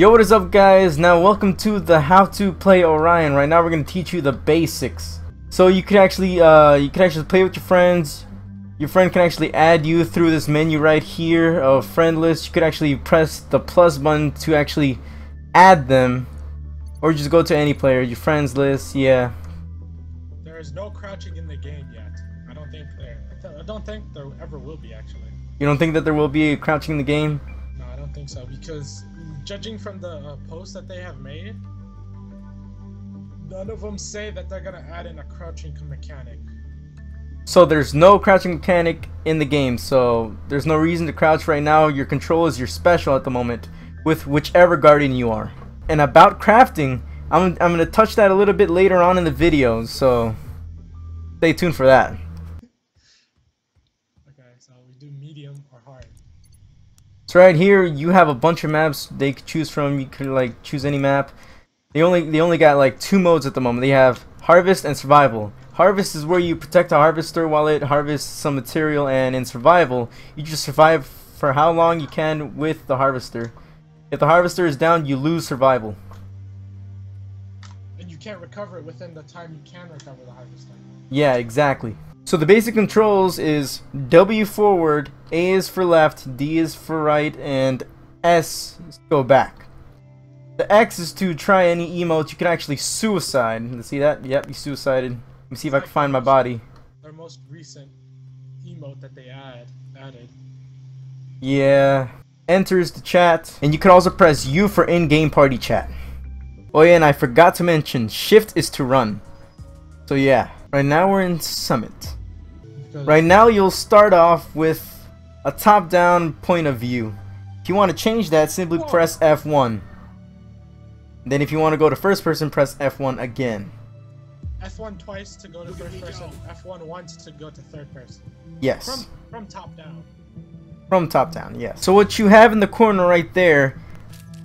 Yo, what is up guys? Now welcome to the how to play Orion. Right now we're going to teach you the basics. So you can actually uh, you can actually play with your friends. Your friend can actually add you through this menu right here of friend list. You could actually press the plus button to actually add them or just go to any player, your friends list, yeah. There is no crouching in the game yet. I don't think there I don't think there ever will be actually. You don't think that there will be crouching in the game? No, I don't think so because judging from the uh, posts that they have made, none of them say that they're gonna add in a crouching mechanic. So there's no crouching mechanic in the game, so there's no reason to crouch right now. Your control is your special at the moment with whichever guardian you are. And about crafting, I'm, I'm going to touch that a little bit later on in the video, so stay tuned for that. Okay, so we do medium or hard. So right here, you have a bunch of maps they could choose from. You could like choose any map. They only they only got like two modes at the moment. They have harvest and survival. Harvest is where you protect a harvester while it harvests some material, and in survival, you just survive for how long you can with the harvester. If the harvester is down, you lose survival. Can't recover it within the time you can recover the harvester. Yeah, exactly. So the basic controls is W forward, A is for left, D is for right, and S go back. The X is to try any emote. You can actually suicide. See that? Yep, you suicided. Let me see if I can find my body. Their most recent emote that they add added. Yeah. Enters the chat. And you can also press U for in-game party chat. Oh yeah, and I forgot to mention, shift is to run. So yeah, right now we're in Summit. Right now you'll start off with a top-down point of view. If you want to change that, simply press F1. Then if you want to go to first person, press F1 again. F1 twice to go to first person, F1 once to go to third person. Yes. From from top down. From top down, yes. So what you have in the corner right there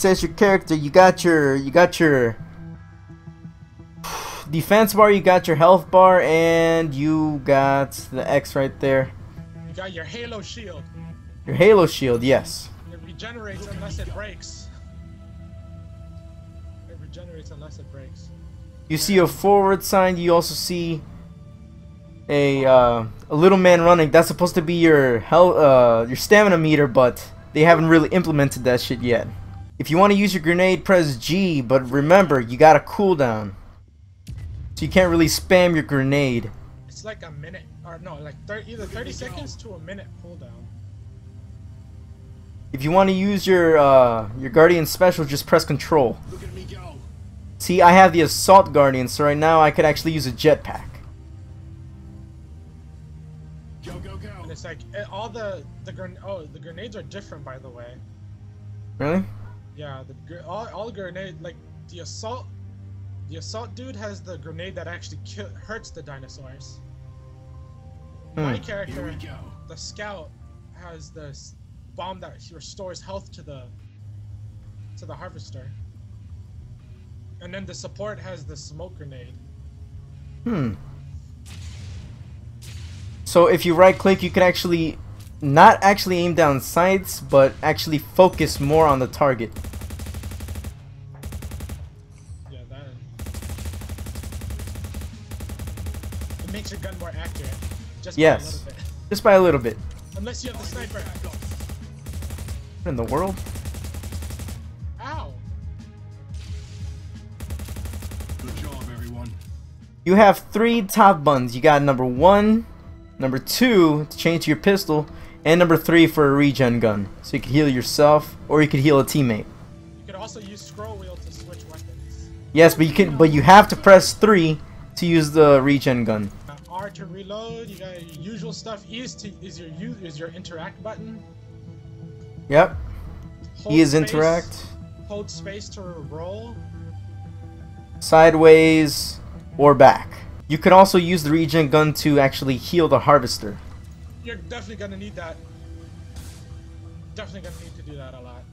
says your character. You got your you got your defense bar, you got your health bar, and you got the X right there. You got your Halo shield. Your Halo shield, yes. It regenerates unless it breaks. It regenerates unless it breaks. You see a forward sign. You also see a uh, a little man running. That's supposed to be your health, uh, your stamina meter, but they haven't really implemented that shit yet. If you want to use your grenade, press G. But remember, you got a cooldown, so you can't really spam your grenade. It's like a minute, or no, like thir either 30 seconds to a minute cooldown. If you want to use your uh, your guardian special, just press Control. Look at me go. See, I have the assault guardian, so right now I could actually use a jetpack. Go, go, go. And it's like it, all the the gren oh the grenades are different by the way. Really? Yeah, the all all grenade like the assault the assault dude has the grenade that actually kill, hurts the dinosaurs. My Hmm. character, Here we go. the scout, has this bomb that restores health to the to the harvester. And then the support has the smoke grenade. Hmm. So if you right click, you can actually not actually aim down sights, but actually focus more on the target. Yeah, that. It makes your gun more accurate. Just by a Yes. little bit. Just by a little bit. Unless you have the sniper. What in the world? Ow! Good job, everyone. You have three top buttons. You got number one, number two to change to your pistol, and number three for a regen gun. So you can heal yourself, or you could heal a teammate. You could also use scroll wheel to switch weapons. Yes, but you can, but you have to press three to use the regen gun. Uh, R to reload. You got your usual stuff. E is to is your is your interact button. Yep. Hold E is space- interact. Hold space to roll. sideways, or back. You can also use the regen gun to actually heal the harvester. You're definitely gonna need that. Definitely gonna need to do that a lot.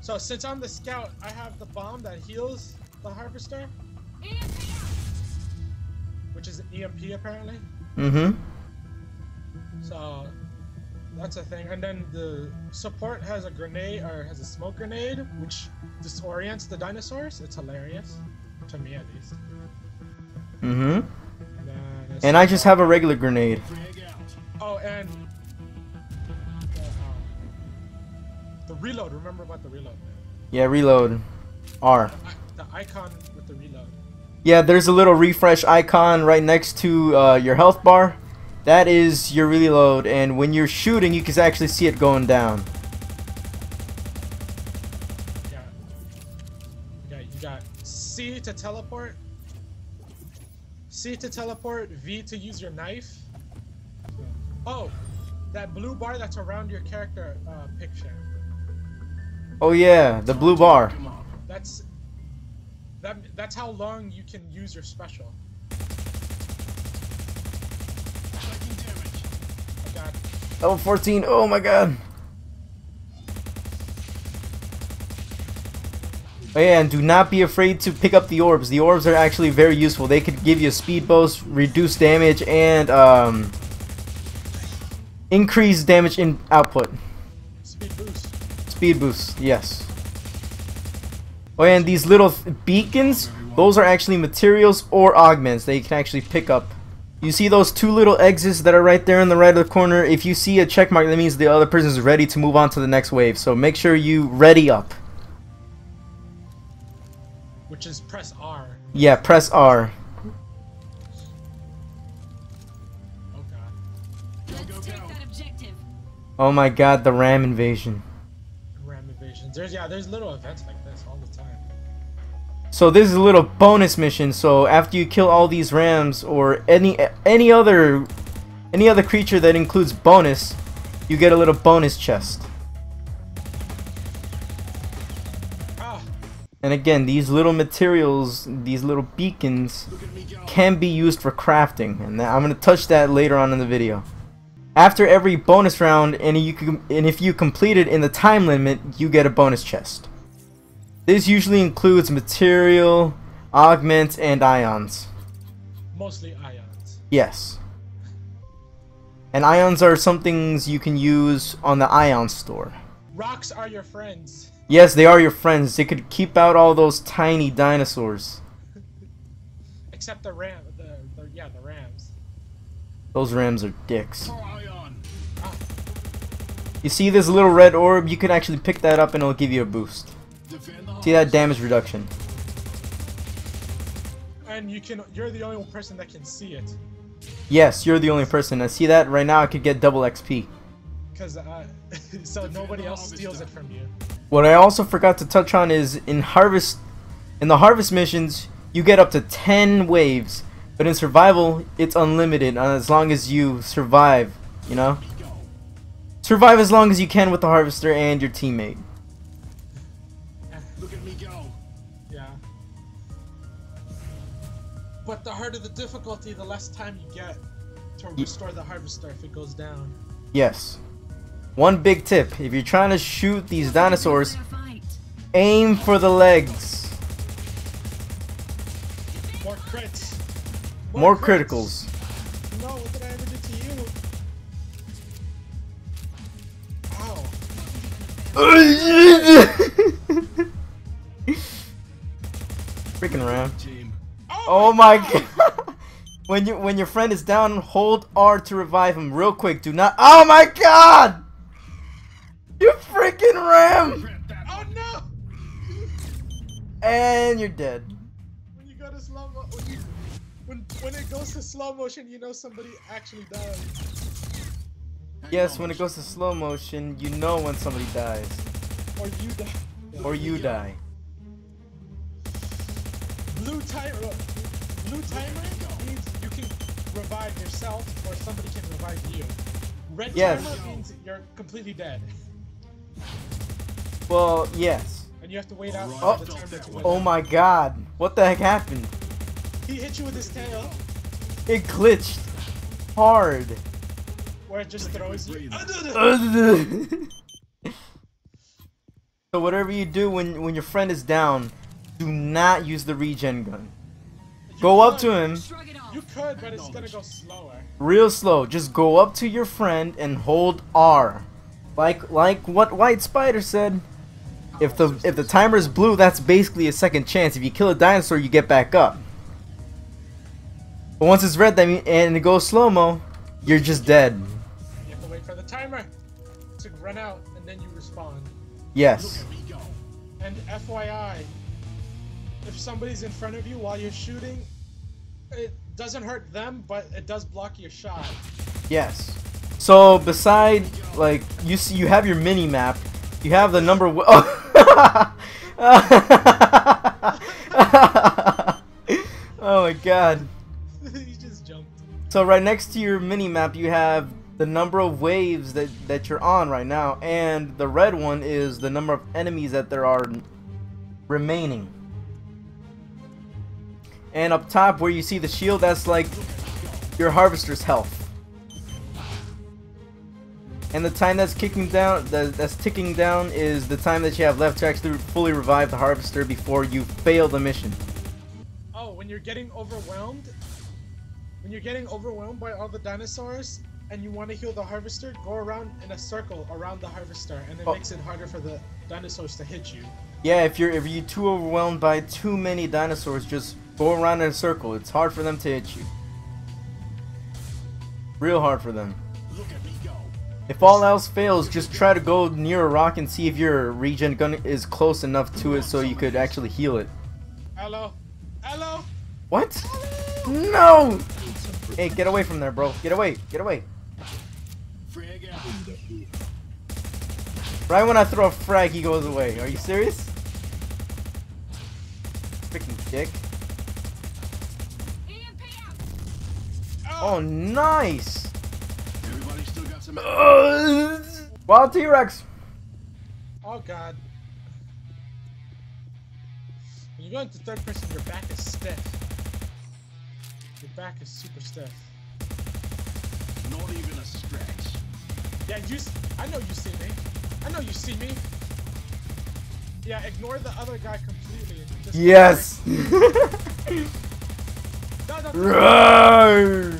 So since I'm the scout, I have the bomb that heals the harvester, which is an EMP apparently. Mm-hmm. So that's a thing. And then the support has a grenade or has a smoke grenade, which disorients the dinosaurs. It's hilarious, to me at least. Mm-hmm. And, And I just have a regular grenade. Reload. Remember about the reload? Yeah, reload. R. the icon with the reload. Yeah, there's a little refresh icon right next to uh, your health bar. That is your reload, and when you're shooting, you can actually see it going down. You got, you got C to teleport. C to teleport. V to use your knife. Oh, that blue bar that's around your character uh, picture. Oh yeah, the blue bar. That's that. That's how long you can use your special. Taking damage. I got Level 14. Oh my god. Oh yeah, and do not be afraid to pick up the orbs. The orbs are actually very useful. They could give you a speed boost, reduce damage, and um, increase damage in output. speed boost. Speed boost, yes. Oh, and these little th- beacons, those are actually materials or augments that you can actually pick up. You see those two little exits that are right there in the right of the corner? If you see a check mark, that means the other person is ready to move on to the next wave. So make sure you ready up. Which is press R. Yeah, press R. Oh. Go, go, go. Oh my god, the ram invasion. There's yeah. There's little events like this all the time. So this is a little bonus mission. So after you kill all these rams or any any other any other creature that includes bonus, you get a little bonus chest. Ah, And again, these little materials, these little beacons, Look at me go. can be used for crafting, and I'm gonna touch that later on in the video. After every bonus round, and you can, and if you complete it in the time limit, you get a bonus chest. This usually includes material, augments, and ions. mostly ions. Yes. And ions are some things you can use on the ion store. Rocks are your friends. Yes, they are your friends. They could keep out all those tiny dinosaurs. Except the ram. The, the yeah the rams. Those rams are dicks. You see this little red orb? You can actually pick that up and it'll give you a boost. See that damage reduction? And you can. You're the only person that can see it. Yes, you're the only person. I see that right now. I could get double XP. Cause uh, so nobody else steals it from you. What I also forgot to touch on is in harvest, in the harvest missions, you get up to 10 waves, but in survival, it's unlimited uh, as long as you survive. You know, survive as long as you can with the harvester and your teammate. Look at me go. Yeah. But the harder the difficulty, the less time you get to restore the harvester if it goes down. Yes. One big tip: if you're trying to shoot these dinosaurs, aim for the legs. More crits. More crits. criticals. No, what did I ever do to you? Ow. Freaking ram. Team. Oh, oh my god. When you when your friend is down, hold R to revive him real quick. Do not Oh my god! You freaking ram! Oh no! And you're dead. When it goes to slow motion, you know somebody actually died. Yes, when it goes to slow motion, you know when somebody dies. Or you die. Or you die. Blue timer. Blue timer means you can revive yourself, or somebody can revive you. Red Yes. timer means you're completely dead, Well, yes. and you have to wait out Oh. the time that you Oh my god. What the heck happened? He hit you with his tail, It glitched. Hard. where it just throws you. so whatever you do when when your friend is down, do not use the regen gun. Go up to him, Shrug it off. You could, but it's gonna go slower. real slow. Just go up to your friend and hold R, like like what White Spider said. If the if the timer is blue, that's basically a second chance. If you kill a dinosaur, you get back up. But once it's red, that mean, and it goes slow mo, you're just dead. You have to wait for the timer to run out, and then you respawn. Yes. Look at me go. And FYI, if somebody's in front of you while you're shooting, it doesn't hurt them, but it does block your shot. Yes. So beside like you see you have your mini map, you have the number w- oh. oh my god. you just jumped. So right next to your mini map you have the number of waves that that you're on right now and the red one is the number of enemies that there are remaining. And up top where you see the shield that's like your harvester's health. And the time that's kicking down, that, that's ticking down, is the time that you have left to actually fully revive the harvester before you fail the mission. Oh, when you're getting overwhelmed, when you're getting overwhelmed by all the dinosaurs, and you want to heal the harvester, go around in a circle around the harvester, and it Oh. makes it harder for the dinosaurs to hit you. Yeah, if you're if you're too overwhelmed by too many dinosaurs, just go around in a circle. It's hard for them to hit you. Real hard for them. Look at me go. If all else fails, just try to go near a rock and see if your regen gun is close enough to it so you could actually heal it. Hello, hello. What? No! Hey, get away from there, bro. Get away. Get away. Right when I throw a frag, he goes away. Are you serious? Freaking dick. Oh, nice! Uh, Wild T-Rex! Oh god. When you go into third person, your back is stiff. Your back is super stiff. Not even a stretch. Yeah, you. s- I know you see me. I know you see me. Yeah, ignore the other guy completely. Just Yes! No, no, no. Roar!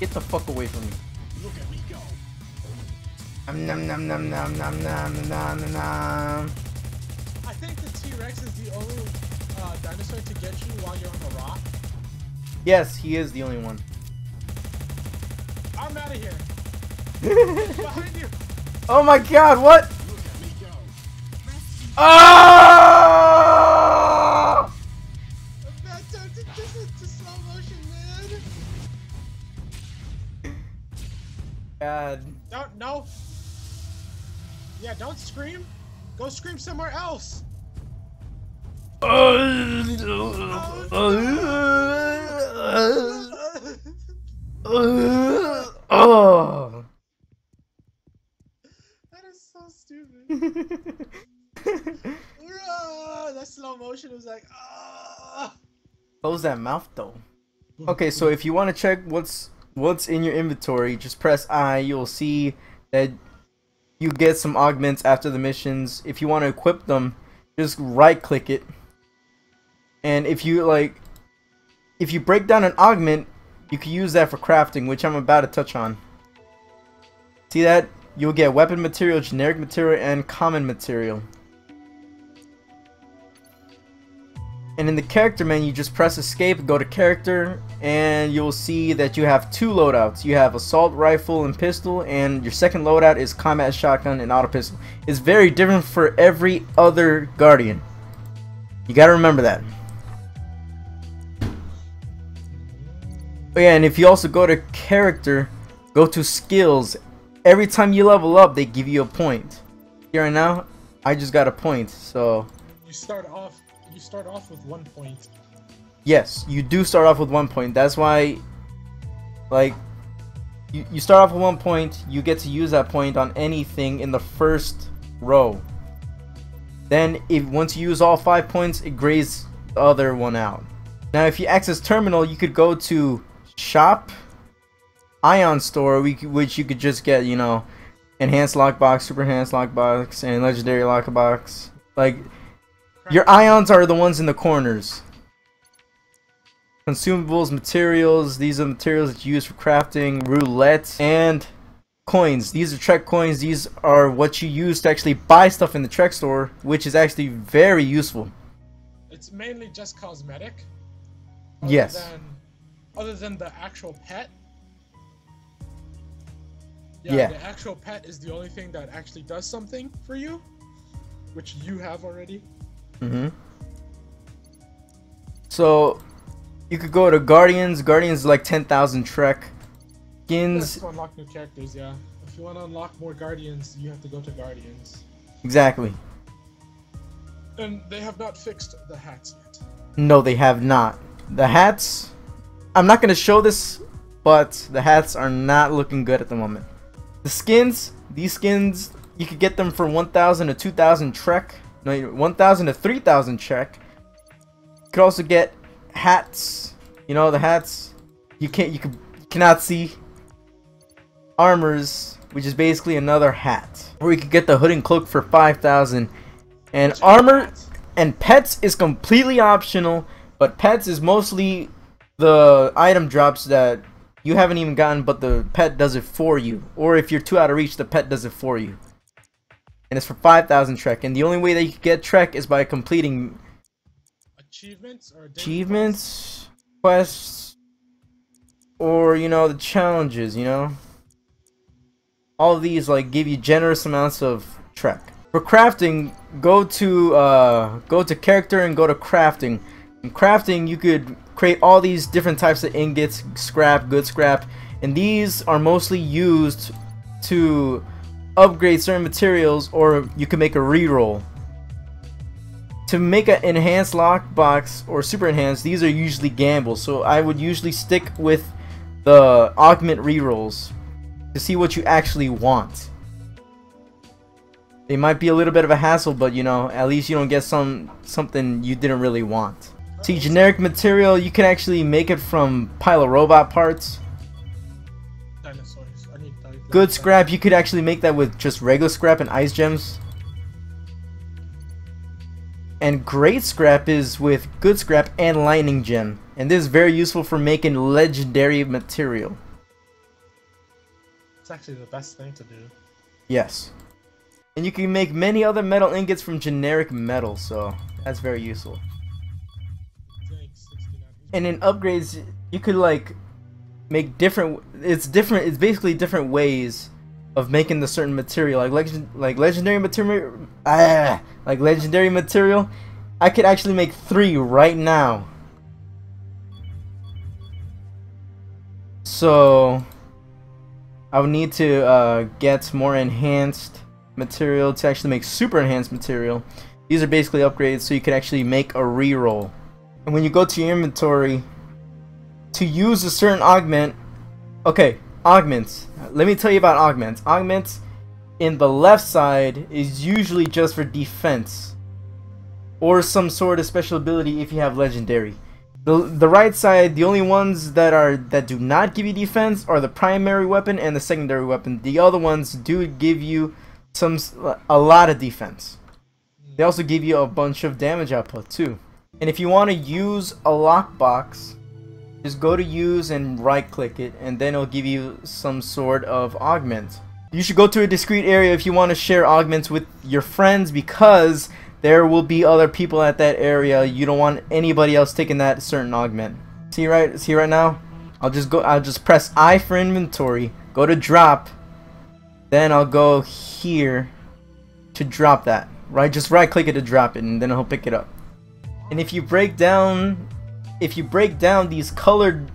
Get the fuck away from me. Look at me go. Um, Nom nom nom nom nom nom nom nom nom. I think the T-Rex is the only uh, dinosaur to get you while you're on the rock. Yes, he is the only one. I'm out of here. Behind you. oh my god, what? Look at me go. Ah! That turned into, into slow motion, man. God. Don't no. Yeah, don't scream. Go scream somewhere else. Oh. That is so stupid. That slow motion was like, ah. Close that mouth though. Okay, so if you want to check what's what's in your inventory, just press I. You'll see that you get some augments after the missions. If you want to equip them, just right click it. And if you like if you break down an augment, you can use that for crafting, which I'm about to touch on. See that? You'll get weapon material, generic material, and common material. And in the character menu, you just press escape, go to character, and you'll see that you have two loadouts. You have assault rifle and pistol, and your second loadout is combat shotgun and auto pistol. It's very different for every other guardian. You gotta remember that. Oh yeah, and if you also go to character, go to skills. Every time you level up, they give you a point. Here and now, I just got a point, so You start off. You start off with one point. Yes, you do start off with one point. That's why, like, you, you start off with one point, you get to use that point on anything in the first row. Then, if once you use all five points, it grays the other one out. Now, if you access terminal, you could go to shop, Ion store, we which you could just get, you know, enhanced lockbox, super enhanced lockbox, and legendary lockbox. Like, Your ions are the ones in the corners. Consumables, materials, these are materials that you use for crafting, roulette, and coins. These are Trek coins. These are what you use to actually buy stuff in the Trek store, which is actually very useful. It's mainly just cosmetic. Yes. Than, other than the actual pet. Yeah. The actual pet is the only thing that actually does something for you, which you have already. Mm-hmm. So, you could go to Guardians. Guardians is like 10,000 Trek. That's Skins, to unlock new characters, yeah. If you want to unlock more Guardians, you have to go to Guardians. exactly. And they have not fixed the hats yet. No, they have not. The hats, I'm not going to show this, but the hats are not looking good at the moment. The skins, these skins, you could get them for 1,000 to 2,000 Trek. No, 1,000 to 3,000 Trek. You could also get hats. You know, the hats you can't, you, could, you cannot see. Armors, which is basically another hat. Or you could get the hood and cloak for 5,000. And armor and pets is completely optional, but pets is mostly the item drops that you haven't even gotten, but the pet does it for you. Or if you're too out of reach, the pet does it for you. And it's for 5,000 Trek. And the only way that you can get Trek is by completing Achievements or achievements, quests, or, you know, the challenges, you know? All of these, like, give you generous amounts of Trek. For crafting, go to, uh, go to character and go to crafting. In crafting, you could create all these different types of ingots, scrap, good scrap, and these are mostly used to upgrade certain materials, or you can make a reroll. To make an enhanced lockbox or super enhanced, these are usually gambles, so I would usually stick with the augment rerolls to see what you actually want. They might be a little bit of a hassle, but you know, at least you don't get some something you didn't really want. See, generic material, you can actually make it from pile of robot parts. Dinosaurs. I need di- Good scrap, you could actually make that with just regular scrap and ice gems. And great scrap is with good scrap and lightning gem. And this is very useful for making legendary material. It's actually the best thing to do. Yes. And you can make many other metal ingots from generic metal, so that's very useful. Zinc 69. And in upgrades, you could like make different. It's different. It's basically different ways of making the certain material, like legend, like legendary material. Ah, like legendary material. I could actually make three right now. So I would need to uh, get more enhanced material to actually make super enhanced material. These are basically upgrades so you can actually make a reroll. And when you go to your inventory, to use a certain augment, okay, augments. Let me tell you about augments. Augments in the left side is usually just for defense or some sort of special ability if you have legendary. The, the right side, the only ones that are that do not give you defense are the primary weapon and the secondary weapon. The other ones do give you some a lot of defense. They also give you a bunch of damage output too. And if you want to use a lockbox, just go to use and right click it and then it'll give you some sort of augment. You should go to a discrete area if you want to share augments with your friends because there will be other people at that area. You don't want anybody else taking that certain augment. See right see right now? I'll just go I'll just press I for inventory, go to drop, then I'll go here to drop that. Right just right click it to drop it and then he'll pick it up. And if you break down if you break down these colored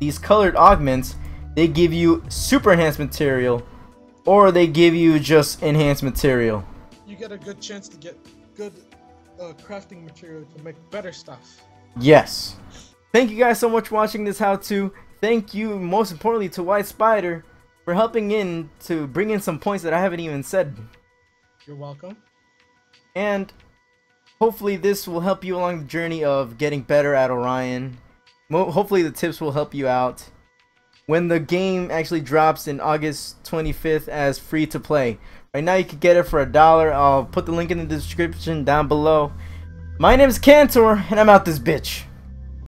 these colored augments, they give you super enhanced material or they give you just enhanced material. You get a good chance to get good uh, crafting material to make better stuff. Yes. Thank you guys so much for watching this how to. Thank you most importantly to White Spider for helping in to bring in some points that I haven't even said. You're welcome. And hopefully this will help you along the journey of getting better at Orion. Mo- hopefully the tips will help you out when the game actually drops in August 25th as free to play. Right now you can get it for a dollar. I'll put the link in the description down below. My name's Cantour, and I'm out this bitch.